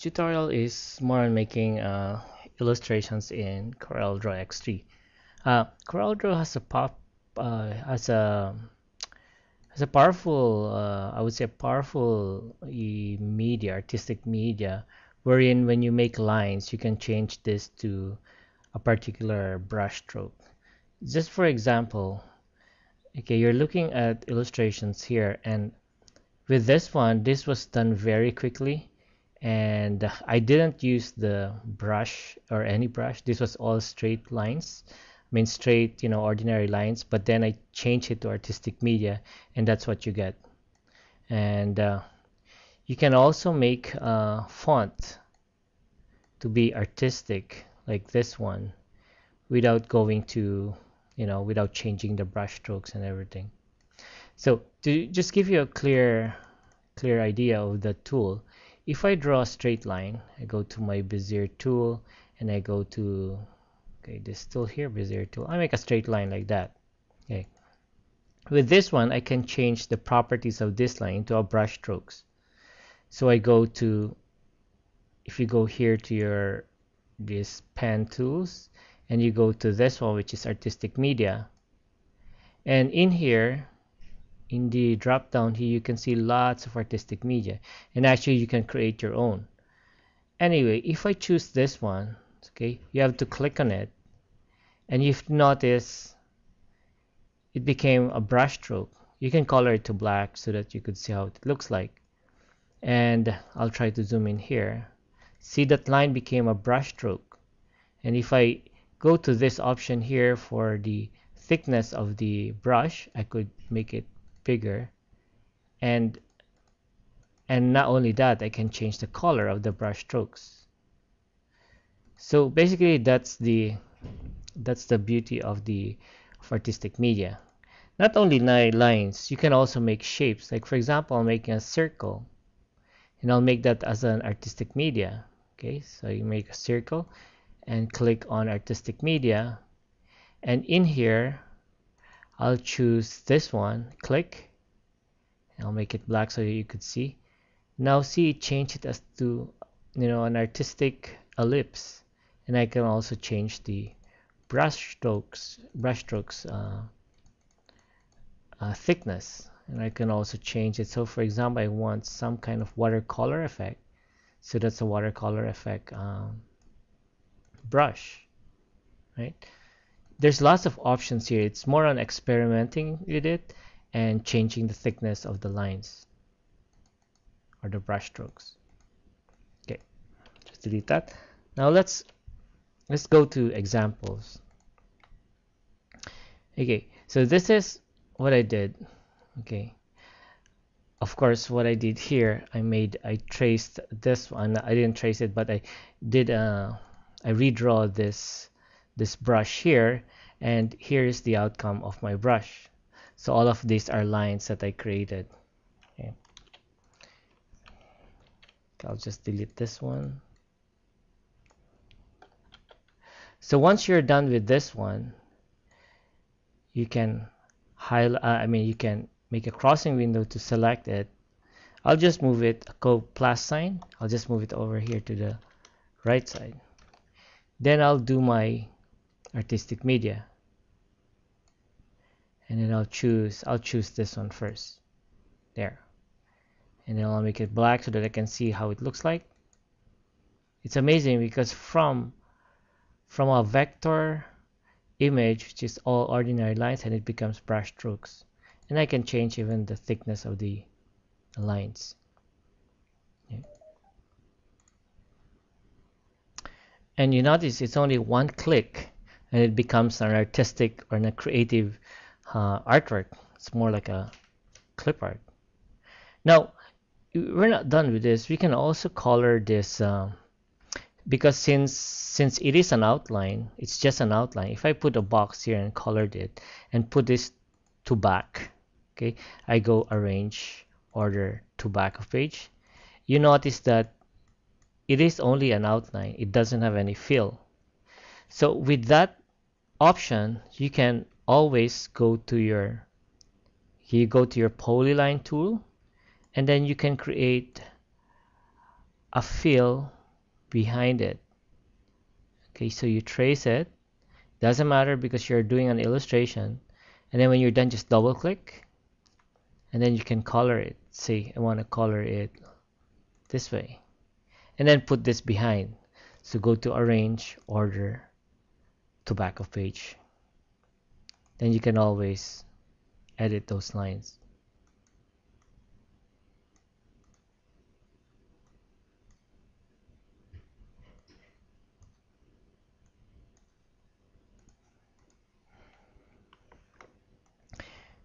tutorial is more on making uh, illustrations in CorelDRAW X3. Uh, CorelDRAW has a pop uh, has a has a powerful uh, I would say powerful media artistic media wherein when you make lines you can change this to a particular brush stroke. Just for example, okay, you're looking at illustrations here and with this one this was done very quickly and I didn't use the brush or any brush. This was all straight lines I mean straight you know ordinary lines but then I changed it to artistic media and that's what you get. And uh, you can also make a font to be artistic like this one without going to you know without changing the brush strokes and everything. So to just give you a clear clear idea of the tool if I draw a straight line I go to my Bezier tool and I go to okay this tool here Bezier tool. I make a straight line like that okay. With this one I can change the properties of this line to a brush strokes. So I go to if you go here to your this pen tools and you go to this one which is artistic media. And in here in the drop down here you can see lots of artistic media and actually you can create your own. Anyway if I choose this one okay you have to click on it and you've it became a brush stroke. You can color it to black so that you could see how it looks like. And I'll try to zoom in here. See that line became a brush stroke. And if I go to this option here for the thickness of the brush I could make it and and not only that I can change the color of the brush strokes. So basically that's the that's the beauty of the of artistic media. Not only lines you can also make shapes. Like for example I'm making a circle and I'll make that as an artistic media. Okay so you make a circle and click on artistic media. And in here I'll choose this one. Click. I'll make it black so you could see. Now see change it as to you know an artistic ellipse. And I can also change the brush strokes brush strokes uh, uh, thickness. And I can also change it. So for example I want some kind of watercolor effect. So that's a watercolor effect um, brush right there's lots of options here. It's more on experimenting with it and changing the thickness of the lines or the brush strokes. Okay, just delete that. Now let's let's go to examples. Okay, so this is what I did. Okay, of course, what I did here, I made I traced this one. I didn't trace it, but I did. Uh, I redraw this this brush here and here is the outcome of my brush. So all of these are lines that I created. Okay. I'll just delete this one. So once you're done with this one you can highlight uh, I mean you can make a crossing window to select it. I'll just move it go plus sign. I'll just move it over here to the right side. Then I'll do my artistic media. And then I'll choose I'll choose this one first. There. And then I'll make it black so that I can see how it looks like. It's amazing because from from a vector image which is all ordinary lines and it becomes brush strokes. And I can change even the thickness of the lines. Yeah. and you notice it's only one click and it becomes an artistic or a creative uh, artwork. It's more like a clip art. Now, we're not done with this. We can also color this uh, because since since it is an outline, it's just an outline. If I put a box here and colored it and put this to back, okay, I go arrange order to back of page. You notice that it is only an outline. It doesn't have any fill. So with that option, you can always go to your you go to your polyline tool and then you can create a fill behind it. Okay so you trace it. Doesn't matter because you're doing an illustration. And then when you're done just double click. And then you can color it. Say I want to color it this way. And then put this behind. So go to arrange order to back of page then you can always edit those lines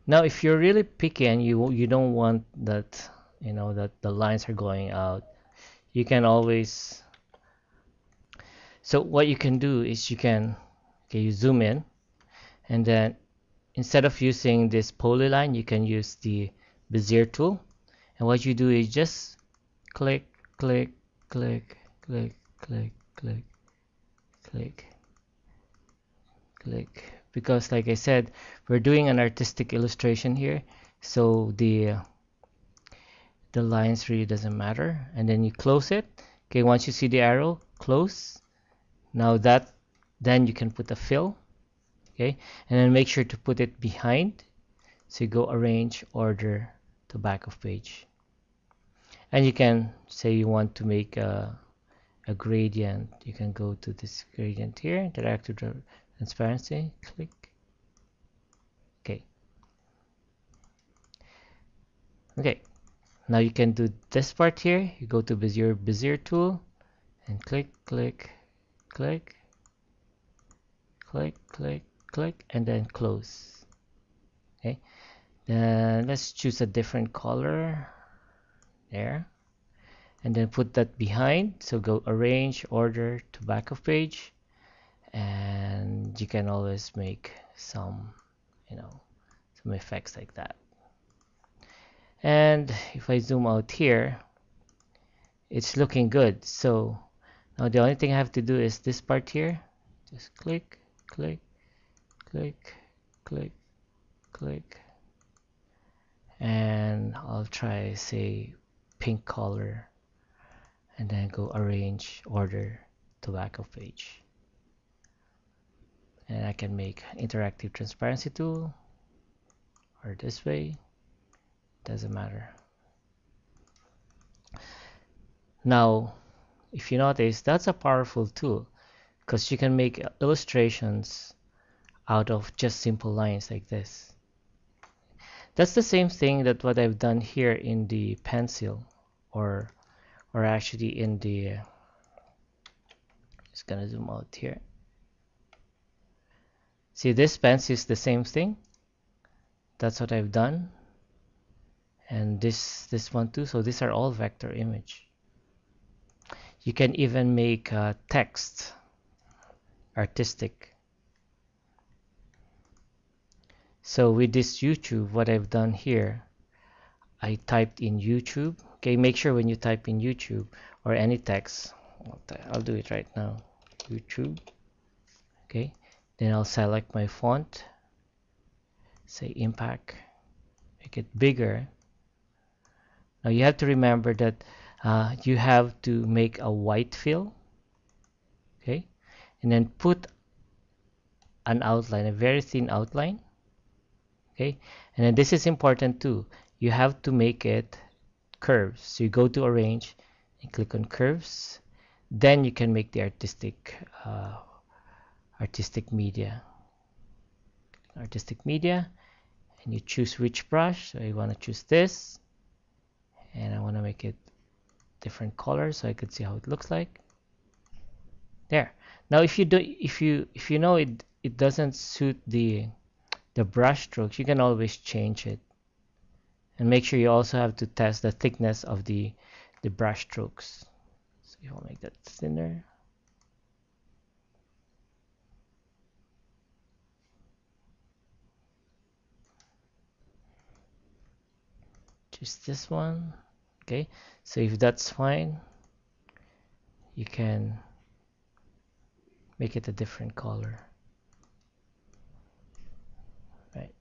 Now, if you're really picky and you you don't want that, you know, that the lines are going out, you can always. So what you can do is you can, okay, you zoom in, and then instead of using this polyline, you can use the Bezier tool, and what you do is just click, click, click, click, click, click, click, click. Because like I said we're doing an artistic illustration here so the the lines really doesn't matter. And then you close it. Okay once you see the arrow close. Now that then you can put a fill okay? And then make sure to put it behind so you go arrange order to back of page. And you can say you want to make a, a gradient. You can go to this gradient here direct to transparency click. Okay. Okay. Now you can do this part here. You go to Bezier Bezier tool and click click click click click click and then close. Okay. Then let's choose a different color. There. And then put that behind. So go arrange order to back of page. And you can always make some you know some effects like that. And if I zoom out here it's looking good. So now the only thing I have to do is this part here. Just click click click click click. And I'll try say pink color and then go arrange order to back of page. And I can make interactive transparency tool or this way doesn't matter. Now if you notice that's a powerful tool because you can make illustrations out of just simple lines like this that's the same thing that what I've done here in the pencil or or actually in the just gonna zoom out here See this pencil is the same thing. That's what I've done. And this this one too. So these are all vector image. You can even make uh, text artistic. So with this YouTube, what I've done here, I typed in YouTube. Okay, make sure when you type in YouTube or any text, I'll do it right now. YouTube. Okay, then I'll select my font say impact make it bigger now you have to remember that uh, you have to make a white fill and then put an outline a very thin outline okay? And then this is important too. You have to make it curves. So you go to arrange and click on curves. Then you can make the artistic uh, artistic media. Artistic media and you choose which brush. So you want to choose this and I want to make it different color so I could see how it looks like there. Now if you do if you if you know it it doesn't suit the the brush strokes you can always change it. And make sure you also have to test the thickness of the the brush strokes. So you'll make that thinner. Just this one. Okay. So if that's fine you can make it a different color. Right.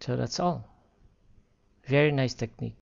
So that's all. Very nice technique.